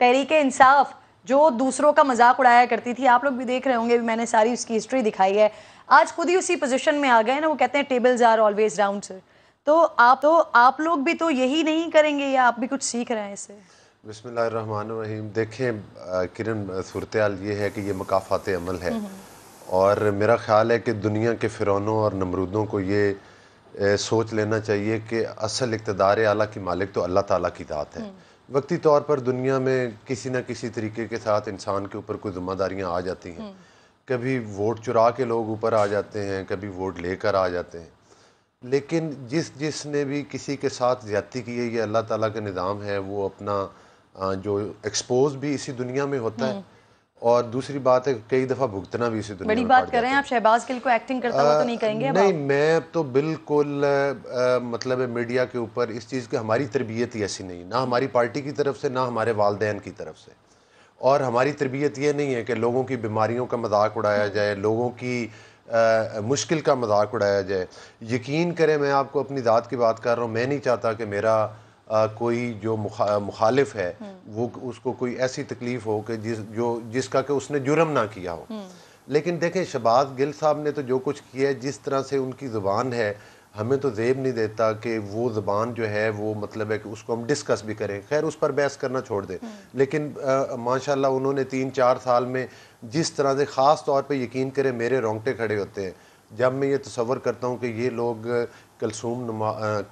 तहरीक इंसाफ जो दूसरों का मज़ाक उड़ाया करती थी आप लोग भी देख रहे होंगे मैंने सारी उसकी हिस्ट्री दिखाई है। आज खुद ही उसी पोजीशन में आ गए ना वो कहते हैं tables are always round sir तो आप तो आप लोग भी तो यही नहीं करेंगे या आप भी कुछ सीख रहे हैं इससे? बिस्मिल्लाहिर्रहमानिर्रहीम देखें किरण सूरत ये है कि ये मकाफात अमल है और मेरा ख्याल है कि दुनिया के फ़िरौनों और नमरूदों को ये ए, सोच लेना चाहिए कि असल इकतदार आला की मालिक तो अल्लाह ताला की ज़ात है। वक्ती तौर पर दुनिया में किसी न किसी तरीके के साथ इंसान के ऊपर कोई ज़िम्मेदारियाँ आ जाती हैं। कभी वोट चुरा के लोग ऊपर आ जाते हैं, कभी वोट लेकर आ जाते हैं। लेकिन जिस जिसने भी किसी के साथ ज़्यादती की है, ये अल्लाह ताला का निज़ाम है, वो अपना जो एक्सपोज भी इसी दुनिया में होता है और दूसरी बात है कई दफ़ा भुगतना भी इसी दुनिया बड़ी बात कर रहे हैं आप शहबाज गिल को एक्टिंग करता हुआ तो नहीं कहेंगे नहीं मैं अब तो बिल्कुल आ, मतलब है मीडिया के ऊपर इस चीज़ की हमारी तरबियत ही ऐसी नहीं ना हमारी पार्टी की तरफ़ से ना हमारे वालदेन की तरफ़ से। और हमारी तरबियत ये नहीं है कि लोगों की बीमारियों का मज़ाक उड़ाया जाए लोगों की आ, मुश्किल का मज़ाक उड़ाया जाए। यकीन करें मैं आपको अपनी ज़ात की बात कर रहा हूँ मैं नहीं चाहता कि मेरा आ, कोई जो मुखा, मुखालिफ है हम्म। वो उसको कोई ऐसी तकलीफ़ हो कि जिस जो जिसका कि उसने जुर्म ना किया हो हम्म। लेकिन देखें शबाज गिल साहब ने तो जो कुछ किया है जिस तरह से उनकी ज़ुबान है हमें तो जेब नहीं देता कि वो ज़बान जो है वो मतलब है कि उसको हम डिस्कस भी करें खैर उस पर बहस करना छोड़ दें हम्म। लेकिन माशाल्लाह उन्होंने तीन चार साल में जिस तरह से ख़ास तौर पे यकीन करें मेरे रोंगटे खड़े होते हैं जब मैं ये तस्वर करता हूँ कि ये लोग कलसूम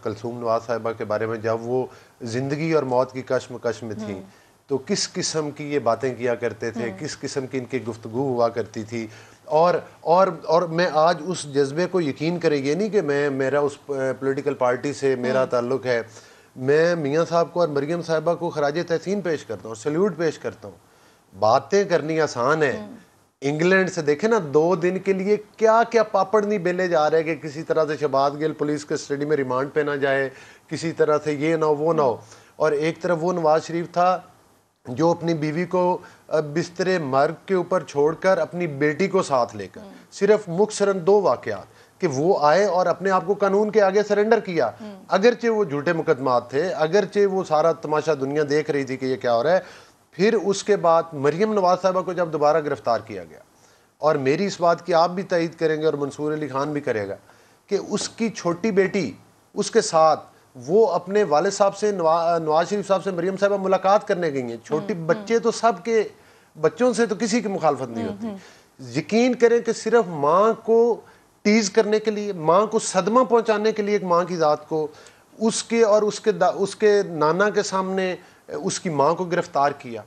कलसूम नवाज़ साहिबा के बारे में जब वो ज़िंदगी और मौत की कश्म कश्म थी हम्म। तो किस किस्म की ये बातें किया करते थे हम्म। किस किस्म की इनकी गुफ्तु हुआ करती थी और और और मैं आज उस जज्बे को यकीन करें ये नहीं कि मैं मेरा उस पॉलिटिकल पार्टी से मेरा हम्म। ताल्लुक है मैं मियाँ साहब को और मरियम साहिबा को खराज तहसीन पेश करता हूँ सल्यूट पेश करता हूँ बातें करनी आसान है इंग्लैंड से देखे ना दो दिन के लिए क्या क्या पापड़ नहीं बेले जा रहे कि किसी तरह से शबाद गिल पुलिस के स्टडी में रिमांड पे ना जाए किसी तरह से ये ना हो वो ना हो। और एक तरफ़ वो नवाज़ शरीफ था जो अपनी बीवी को बिस्तरे मर्ग के ऊपर छोड़कर अपनी बेटी को साथ लेकर सिर्फ़ मुख्तरन दो वाकयात कि वो आए और अपने आप को कानून के आगे सरेंडर किया। अगरचे वो झूठे मुकदमात थे अगरचे वो सारा तमाशा दुनिया देख रही थी कि ये क्या हो रहा है फिर उसके बाद मरियम नवाज़ साहबा को जब दोबारा गिरफ़्तार किया गया और मेरी इस बात की आप भी तयद करेंगे और मंसूर अली खान भी करेगा कि उसकी छोटी बेटी उसके साथ वो अपने वाले साहब से नवा, नवाज़ शरीफ साहब से मरियम साहबा मुलाकात करने गई हैं। छोटी हम्म, बच्चे हम्म। तो सब के बच्चों से तो किसी की मुखालफत नहीं हम्म, होती। यकीन करें कि सिर्फ़ माँ को टीज करने के लिए माँ को सदमा पहुँचाने के लिए एक माँ की ज़ात को उसके और उसके उसके नाना के सामने उसकी माँ को गिरफ़्तार किया।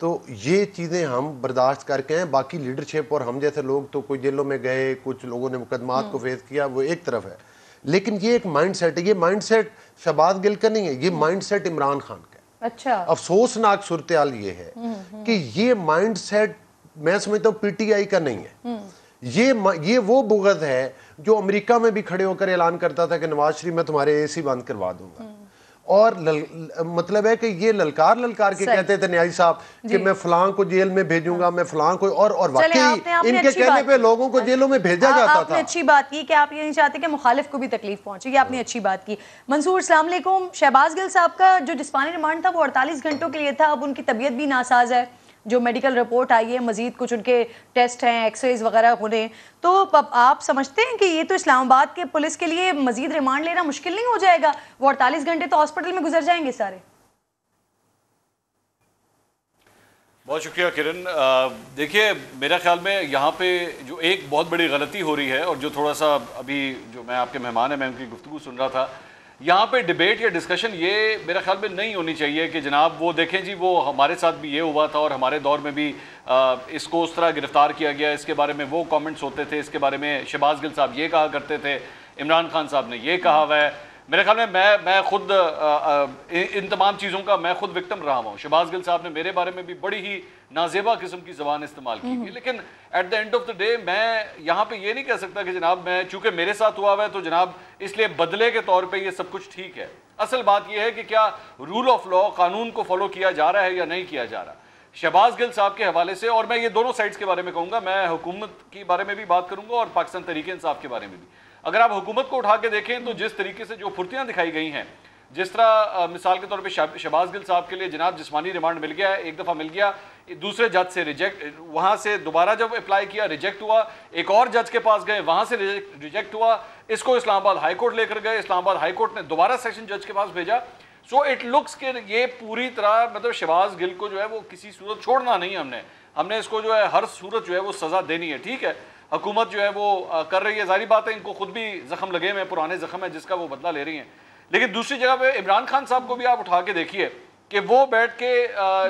तो ये चीज़ें हम बर्दाश्त करके हैं। बाकी लीडरशिप और हम जैसे लोग तो कोई जेलों में गए कुछ लोगों ने मुकदमात को फेस किया वो एक तरफ़ है। लेकिन ये एक माइंड सेट है। ये माइंड सेट शहबाज गिल का नहीं है। ये माइंड सेट इमरान खान का अच्छा। अफसोसनाक सूरत ये है हम्म, हम्म। कि ये माइंड सेट मैं समझता हूँ पीटीआई का नहीं है। हम्म। ये ये वो बुगत है जो अमेरिका में भी खड़े होकर ऐलान करता था कि नवाज़ शरीफ मैं तुम्हारे एसी बंद करवा दूँगा। और लल, मतलब है कि ये ललकार ललकार के कहते थे न्यायी साहब कि मैं फलां को जेल में भेजूँगा मैं फलां को और और वाकई इनके कहने पे लोगों को जेलों में भेजा आ, जाता आपने था। अच्छी बात की कि आप ये नहीं चाहते कि मुखालिफ को भी तकलीफ़ पहुँचे ये आपने अच्छी बात की। मंसूर सलामकुम शहबाज गिल साहब का जो जिसमानी रिमांड था वो अड़तालीस घंटों के लिए था अब उनकी तबीयत भी नासाज है। जो मेडिकल रिपोर्ट आई है, मजीद कुछ उनके टेस्ट हैं एक्सरेज वगैरह हो रहे हैं तो आप समझते हैं कि ये तो इस्लामाबाद के पुलिस के लिए मजीद रिमांड लेना मुश्किल नहीं हो जाएगा? वो अड़तालीस घंटे तो हॉस्पिटल में गुजर जाएँगे सारे। बहुत शुक्रिया किरण। देखिए, मेरा ख्याल में यहाँ पे जो एक बहुत बड़ी गलती हो रही है और जो थोड़ा सा अभी जो मैं आपके मेहमान है, मैं उनकी गुफ्तु सुन रहा था यहाँ पे डिबेट या डिस्कशन ये मेरे ख्याल में नहीं होनी चाहिए कि जनाब वो देखें जी वो हमारे साथ भी ये हुआ था और हमारे दौर में भी आ, इसको उस तरह गिरफ़्तार किया गया। इसके बारे में वो कमेंट्स होते थे। इसके बारे में शहबाज गिल साहब ये कहा करते थे। इमरान खान साहब ने ये कहा हुआ है। मेरे ख्याल में मैं मैं खुद इन तमाम चीज़ों का मैं खुद विक्टम रहा हूँ। शहबाज गिल साहब ने मेरे बारे में भी बड़ी ही नाजेबा किस्म की जबान इस्तेमाल की थी लेकिन at the end of the day मैं यहाँ पे ये नहीं कह सकता कि जनाब मैं चूँकि मेरे साथ हुआ हुआ है तो जनाब इसलिए बदले के तौर पर ये सब कुछ ठीक है। असल बात यह है कि क्या रूल ऑफ़ लॉ कानून को फॉलो किया जा रहा है या नहीं किया जा रहा? शहबाज गिल साहब के हवाले से और मैं ये दोनों साइड्स के बारे में कहूँगा मैं हुकूमत के बारे में भी बात करूँगा और पाकिस्तान तरीके इंसाफ के बारे में भी। अगर आप हुकूमत को उठा के देखें तो जिस तरीके से जो फुर्तियाँ दिखाई गई हैं, जिस तरह मिसाल के तौर पे शब- शहबाज गिल साहब के लिए जनाब जिस्मानी रिमांड मिल गया, एक दफ़ा मिल गया, दूसरे जज से रिजेक्ट, वहाँ से दोबारा जब अप्लाई किया, रिजेक्ट हुआ, एक और जज के पास गए, वहाँ से रिजेक्ट हुआ, इसको इस्लामाबाद हाई कोर्ट लेकर गए, इस्लामाबाद हाई कोर्ट ने दोबारा सेशन जज के पास भेजा। सो इट लुक्स के ये पूरी तरह मतलब शहबाज गिल को जो है वो किसी सूरत छोड़ना नहीं हमने। हमने इसको जो है, हर सूरत जो है वो सज़ा देनी है, ठीक है? हुकूमत जो है वो कर रही है। जारी बात है, इनको खुद भी जख्म लगे हुए हैं, पुराने जख्म है, जिसका वो बदला ले रही हैं। लेकिन दूसरी जगह पे इमरान खान साहब को भी आप उठा के देखिए कि वो बैठ के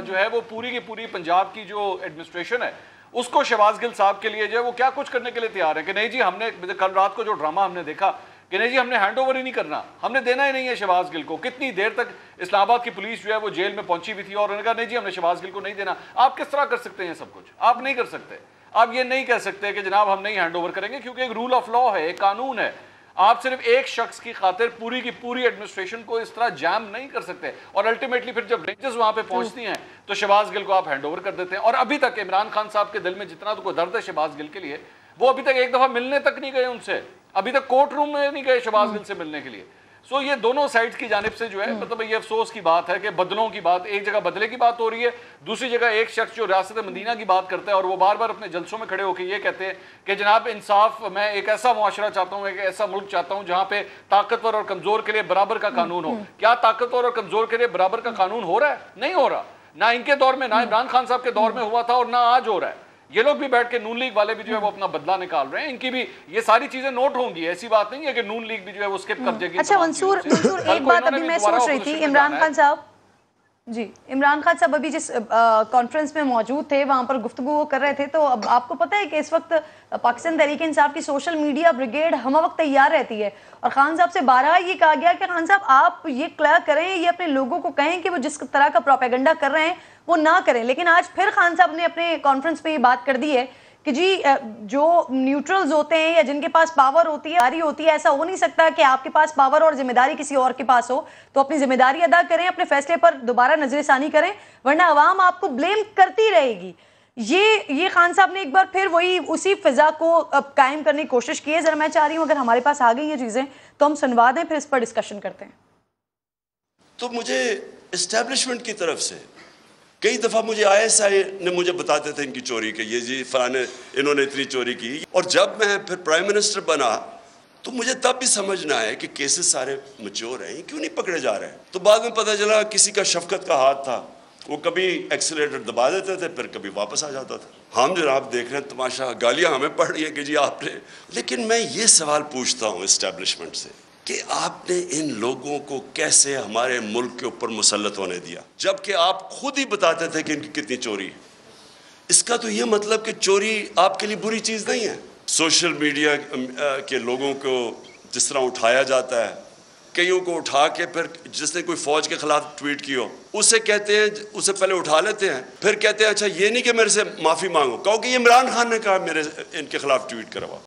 जो है वो पूरी की पूरी पंजाब की जो एडमिनिस्ट्रेशन है, उसको शहबाज गिल साहब के लिए जो है वो क्या कुछ करने के लिए तैयार है? कि नहीं जी, हमने, कल रात को जो ड्रामा हमने देखा, कि नहीं जी, हमने हैंड ओवर ही नहीं करना। हमने देना ही नहीं है शहबाज गिल को। कितनी देर तक इस्लामाबाद की पुलिस जो है वो जेल में पहुँची हुई थी और उन्होंने कहा, नहीं जी, हमने शहबाज गिल को नहीं देना। आप किस तरह कर सकते हैं सब कुछ? आप नहीं कर सकते। आप ये नहीं कह सकते कि जनाब हम नहीं हैंड ओवर करेंगे क्योंकि एक रूल ऑफ़ लॉ है एक कानून है। आप सिर्फ़ एक शख्स की खातिर पूरी की पूरी एडमिनिस्ट्रेशन को इस तरह जैम नहीं कर सकते। और अल्टीमेटली फिर जब रेंजेस वहाँ पे पहुँचती हैं तो शहबाज गिल को आप हैंड ओवर कर देते हैं। और अभी तक इमरान खान साहब के दिल में जितना तो कोई दर्द है शहबाज गिल के लिए वो अभी तक एक दफ़ा मिलने तक नहीं गए उनसे। अभी तक कोर्ट रूम में नहीं गए शहबाज गिल से मिलने के लिए। सो ये दोनों साइड्स की जानब से जो है मतलब ये अफसोस की बात है कि बदलों की बात एक जगह बदले की बात हो रही है दूसरी जगह एक शख्स जो रियासत मदीना की बात करता है और वो बार बार अपने जलसों में खड़े होकर ये कहते हैं कि जनाब इंसाफ मैं एक ऐसा मुआरा चाहता हूँ एक ऐसा मुल्क चाहता हूँ जहाँ पे ताकतवर और कमज़ोर के लिए बराबर का कानून हो। क्या ताकतवर और कमज़ोर के लिए बराबर का कानून हो रहा है? नहीं हो रहा। ना इनके दौर में ना इमरान खान साहब के दौर में हुआ था और ना आज हो रहा है। ये लोग भी बैठ के नून लीग वाले भी जो है वो अपना बदला निकाल रहे हैं। इनकी भी ये सारी चीज़ें नोट होंगी ऐसी बात नहीं है कि नून लीग भी जो है वो स्किप कर देगी अच्छा मंसूर मंसूर एक बात अभी मैं सोच रही थी इमरान खान साहब जी, इमरान खान साहब अभी जिस कॉन्फ्रेंस में मौजूद थे, वहाँ पर गुफ्तगू वो कर रहे थे तो अब आपको पता है कि इस वक्त पाकिस्तान तहरीक इंसाफ की सोशल मीडिया ब्रिगेड हम वक्त तैयार रहती है। और खान साहब से बारह ये कहा गया कि खान साहब, आप ये क्लियर करें, ये अपने लोगों को कहें कि वो जिस तरह का प्रोपेगेंडा कर रहे हैं, वो ना करें। लेकिन आज फिर खान साहब ने अपने कॉन्फ्रेंस में ये बात कर दी है कि जी जो न्यूट्रल्स होते हैं या जिनके पास पावर होती है होती है, ऐसा हो नहीं सकता कि आपके पास पावर और ज़िम्मेदारी किसी और के पास हो। तो अपनी ज़िम्मेदारी अदा करें, अपने फैसले पर दोबारा नजरसानी करें, वरना आवाम आपको ब्लेम करती रहेगी। ये ये खान साहब ने एक बार फिर वही, उसी फिजा को अब कायम करने की कोशिश की है। जरा मैं चाह रही हूँ, अगर हमारे पास आ गई ये चीज़ें तो हम सुनवा दें, फिर इस पर डिस्कशन करते हैं। तो मुझे इस्टेब्लिशमेंट की तरफ़ से कई दफ़ा मुझे आई एस आई ने मुझे बताते थे इनकी चोरी के, ये जी फलाने, इन्होंने इतनी चोरी की। और जब मैं फिर प्राइम मिनिस्टर बना तो मुझे तब भी समझ ना आया कि केसेस सारे मच्योर हैं, क्यों नहीं पकड़े जा रहे हैं? तो बाद में पता चला किसी का शफकत का हाथ था, वो कभी एक्सीटर दबा देते थे, फिर कभी वापस आ जाता था। हम जनाब देख रहे हैं, तमाशा, गालियाँ हमें पढ़ रही है कि जी आपने। लेकिन मैं ये सवाल पूछता हूँ इस्टेब्लिशमेंट से कि आपने इन लोगों को कैसे हमारे मुल्क के ऊपर मुसलत होने दिया? जबकि आप खुद ही बताते थे कि इनकी कितनी चोरी है। इसका तो ये मतलब कि चोरी आपके लिए बुरी चीज़ नहीं है। सोशल मीडिया के लोगों को जिस तरह उठाया जाता है, कईयों को उठा के फिर जिसने कोई फौज के खिलाफ ट्वीट की हो, उसे कहते हैं, उसे पहले उठा लेते हैं, फिर कहते हैं अच्छा ये नहीं कि मेरे से माफ़ी मांगो। कहो कि, इमरान खान ने कहा मेरे, इनके खिलाफ ट्वीट करवा